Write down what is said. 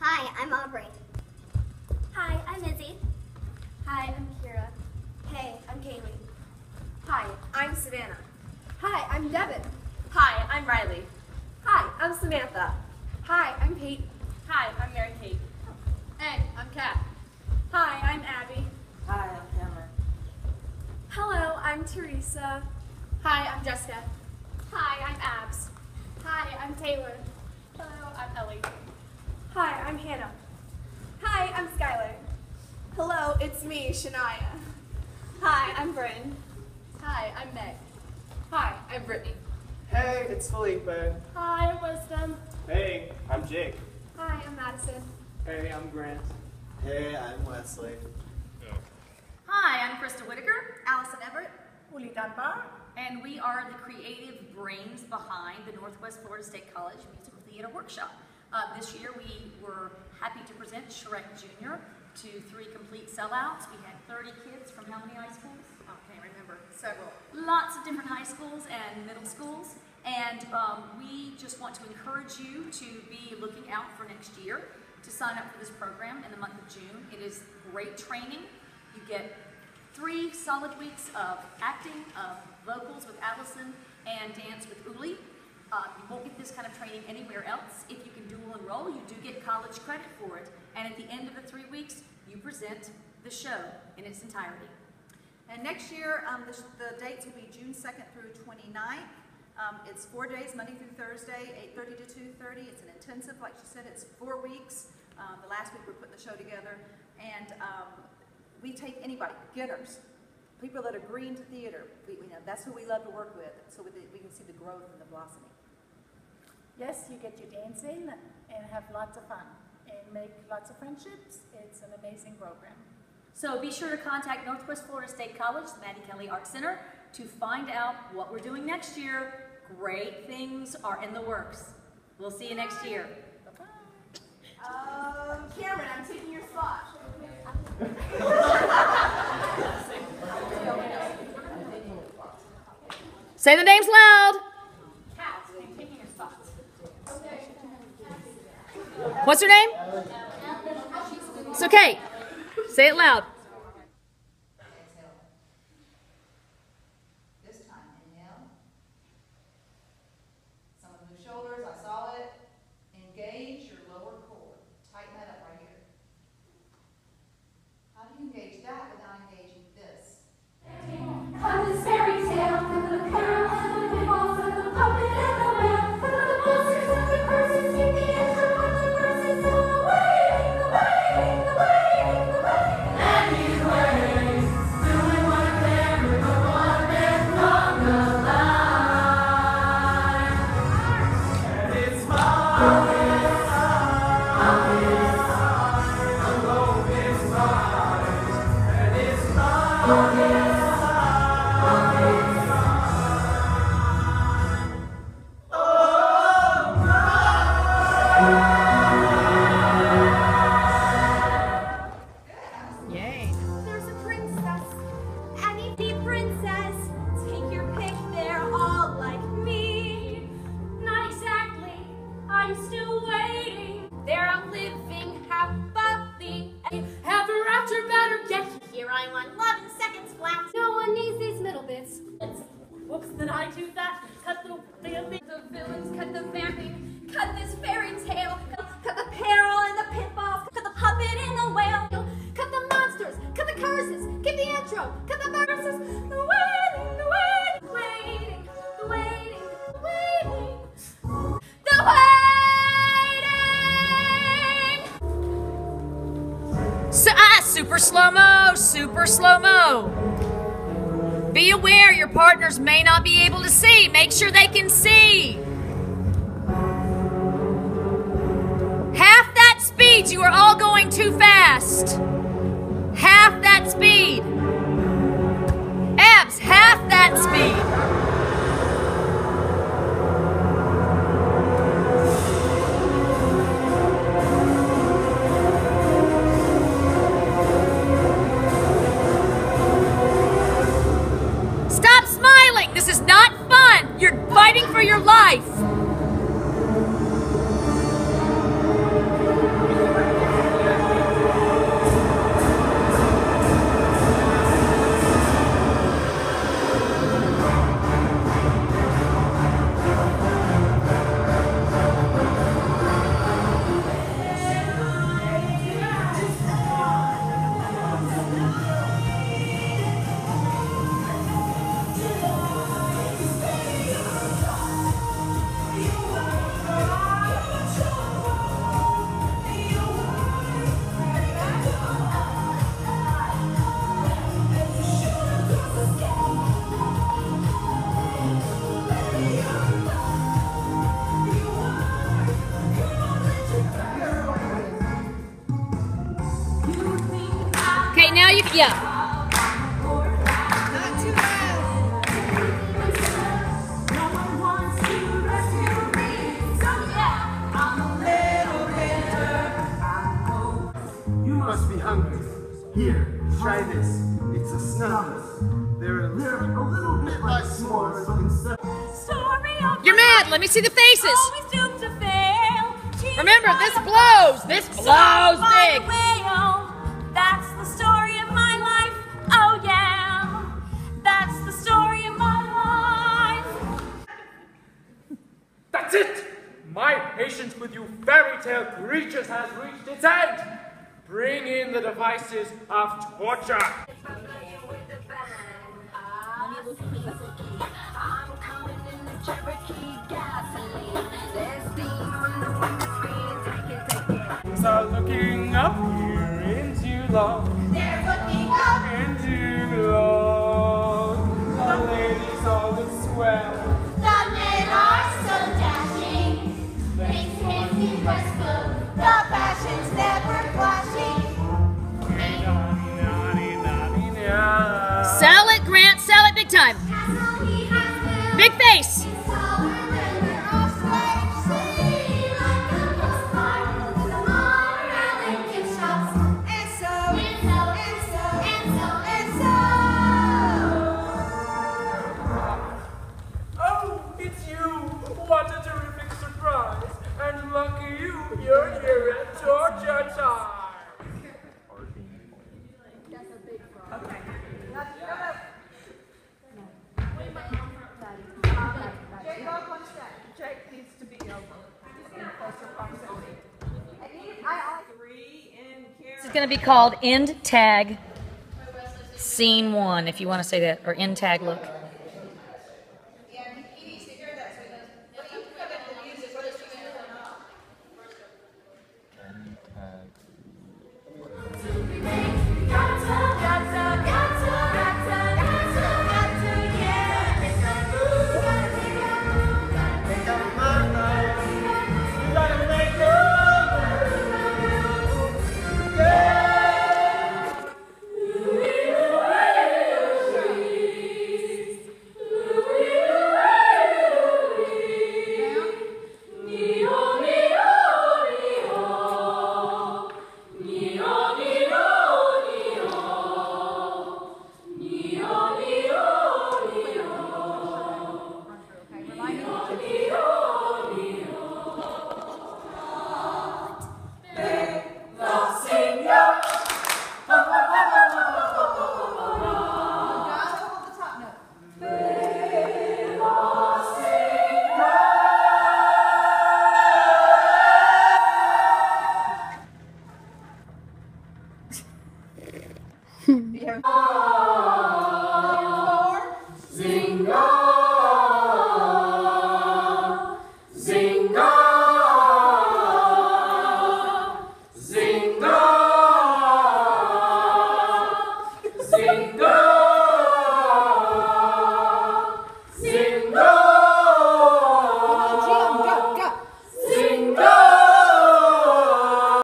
Hi, I'm Aubrey. Hi, I'm Izzy. Hi, I'm Kira. Hey, I'm Kaylee. Hi, I'm Savannah. Hi, I'm Devin. Hi, I'm Riley. Hi, I'm Samantha. Hi, I'm Pete. Hi, I'm Mary Kate. Hey, I'm Kat. Hi, I'm Abby. Hi, I'm Cameron. Hello, I'm Teresa. Hi, I'm Jessica. Hi, I'm Abs. Hi, I'm Taylor. Hello, I'm Ellie. Hi, I'm Hannah. Hi, I'm Skylar. Hello, it's me, Shania. Hi, I'm Bryn. Hi, I'm Meg. Hi, I'm Brittany. Hey, it's Felipe. Hi, I'm Wisdom. Hey, I'm Jake. Hi, I'm Madison. Hey, I'm Grant. Hey, I'm Wesley. Hi, I'm Krista Whitaker, Allison Everett. Uli Dunbar, and we are the creative brains behind the Northwest Florida State College Musical Theater Workshop. Uh, this year we were happy to present Shrek Jr. to three complete sellouts. We had 30 kids from how many high schools? Oh, I can't remember. Several. Lots of different high schools and middle schools. And um, we just want to encourage you to be looking out for next year to sign up for this program in the month of June. It is great training. You get three solid weeks of acting, of vocals with Allison, and dance with Uli. Uh, you won't get this kind of training anywhere else. If you can dual enroll, you do get college credit for it. And at the end of the three weeks, you present the show in its entirety. And next year, um, the, the dates will be June 2nd through 29th. Um, it's four days, Monday through Thursday, 8.30 to 2.30. It's an intensive, like she said, it's four weeks. Um, the last week we're putting the show together. And um, we take anybody, beginners, people that are green to theater. We, we know that's who we love to work with, so we, we can see the growth and the blossoming. Yes, you get your dancing and have lots of fun and make lots of friendships. It's an amazing program. So be sure to contact Northwest Florida State College, the Mattie Kelly Art Center, to find out what we're doing next year. Great things are in the works. We'll see you next year. Um, Cameron, I'm taking your spot. Say the names loud. What's her name? It's okay. Say it loud. Yay. There's a princess, any the princess. Take your pick, they're all like me. Not exactly, I'm still waiting. There I'm living happily. Ever after better get here I want love in seconds flat. No one needs these middle bits. Whoops, did I do that? Cut the vamping, the villains, cut the vamping, cut this fairy tale, cut, cut the peril and the pitfalls, cut the puppet and the whale, cut the monsters, cut the curses, get the intro, cut the verses, the waiting, the waiting, waiting, the waiting, the waiting, the waiting. So, ah, super slow mo, super slow mo. Be aware your partners may not be able to see. Make sure they can see. Half that speed, you are all going too fast. Half that speed. Abs, half that speed. They're a little, a little bit like s'mores, but instead. You're mad. Let me see the faces. always doomed to fail. She Remember, this blows. This blows by big. Oh, that's the story of my life. Oh yeah. That's the story of my life. That's it! My patience with you fairy tale creatures has reached its end! Bring in the devices of torture! Things are looking up here long. Time. Big face. This is going to be called End Tag Scene 1, if you want to say that, or End Tag Look. Yeah, he,